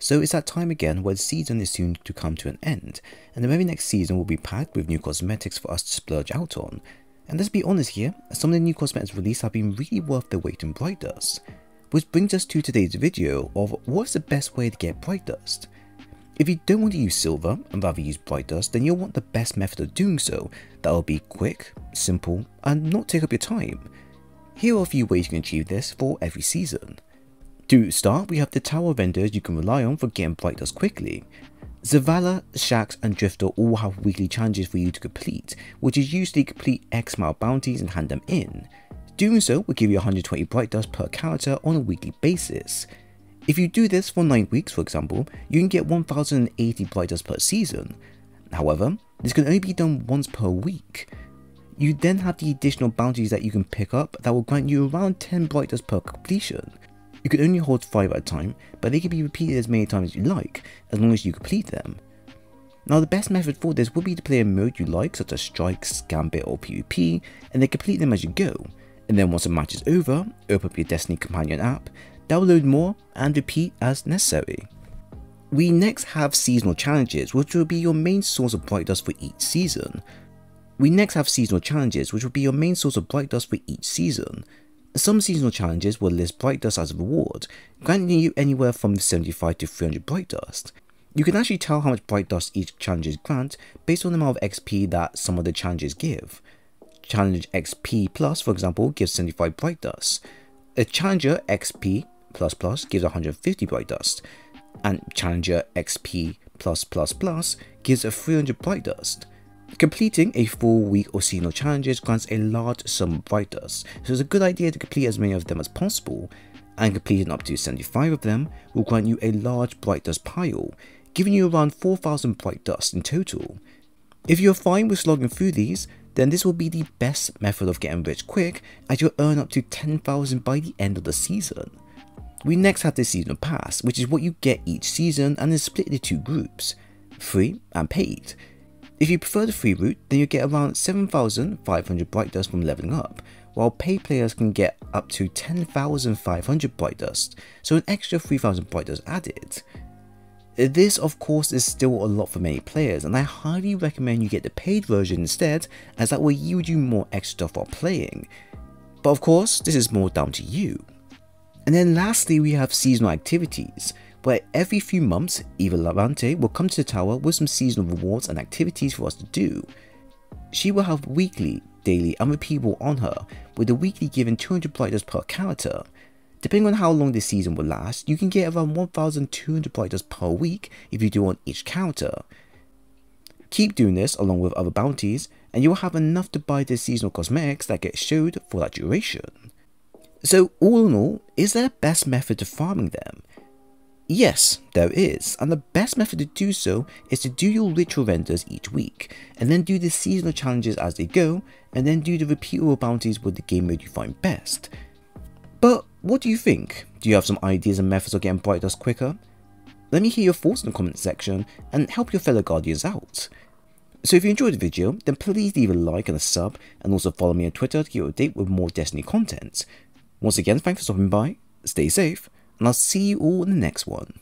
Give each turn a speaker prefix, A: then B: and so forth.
A: so it's that time again where the season is soon to come to an end, and the very next season will be packed with new cosmetics for us to splurge out on. And let's be honest here, some of the new cosmetics released have been really worth their weight in Bright Dust. Which brings us to today's video of what's the best way to get Bright Dust. If you don't want to use silver and rather use bright dust, then you'll want the best method of doing so that will be quick, simple, and not take up your time. Here are a few ways you can achieve this for every season. To start, we have the tower vendors you can rely on for getting bright dust quickly. Zavala, Shaxx, and Drifter all have weekly challenges for you to complete, which is usually complete X of bounties and hand them in. Doing so will give you 120 bright dust per character on a weekly basis. If you do this for 9 weeks for example, you can get 1080 bright dust per season. However, this can only be done once per week. You then have the additional bounties that you can pick up that will grant you around 10 bright dust per completion. You can only hold 5 at a time, but they can be repeated as many times as you like, as long as you complete them. Now the best method for this would be to play a mode you like such as Strikes, Gambit or PvP, and then complete them as you go. And then once the match is over, open up your Destiny Companion app, download more, and repeat as necessary. We next have seasonal challenges, which will be your main source of bright dust for each season. We next have seasonal challenges, which will be your main source of bright dust for each season. Some seasonal challenges will list bright dust as a reward, granting you anywhere from 75 to 300 bright dust. You can actually tell how much bright dust each challenges grant based on the amount of XP that some of the challenges give. Challenge XP Plus, for example, gives 75 bright dust. A Challenger XP Plus gives 150 bright dust, and Challenger XP Plus gives a 300 bright dust. Completing a full week or seasonal challenges grants a large sum of bright dust, so it's a good idea to complete as many of them as possible, and completing up to 75 of them will grant you a large bright dust pile, giving you around 4000 bright dust in total. If you're fine with slogging through these, then this will be the best method of getting rich quick as you'll earn up to 10,000 by the end of the season. We next have the season pass, which is what you get each season and is split into two groups, free and paid. If you prefer the free route, then you get around 7,500 bright dust from leveling up, while pay players can get up to 10,500 bright dust, so an extra 3,000 bright dust added. This of course is still a lot for many players and I highly recommend you get the paid version instead as that will yield you more extra for playing. But of course, this is more down to you. And then lastly, we have seasonal activities, where every few months, Eva Levante will come to the tower with some seasonal rewards and activities for us to do. She will have weekly, daily and repeatable on her, with the weekly given 200 bright per character. Depending on how long this season will last, you can get around 1200 bright per week if you do on each character. Keep doing this along with other bounties, and you will have enough to buy the seasonal cosmetics that get showed for that duration. So all in all, is there a best method to farming them? Yes, there is, and the best method to do so is to do your ritual vendors each week, and then do the seasonal challenges as they go, and then do the repeatable bounties with the game mode you find best. But what do you think? Do you have some ideas and methods of getting bright dust quicker? Let me hear your thoughts in the comment section and help your fellow guardians out. So if you enjoyed the video, then please leave a like and a sub, and also follow me on Twitter to keep date with more Destiny content. Once again, thanks for stopping by, stay safe, and I'll see you all in the next one.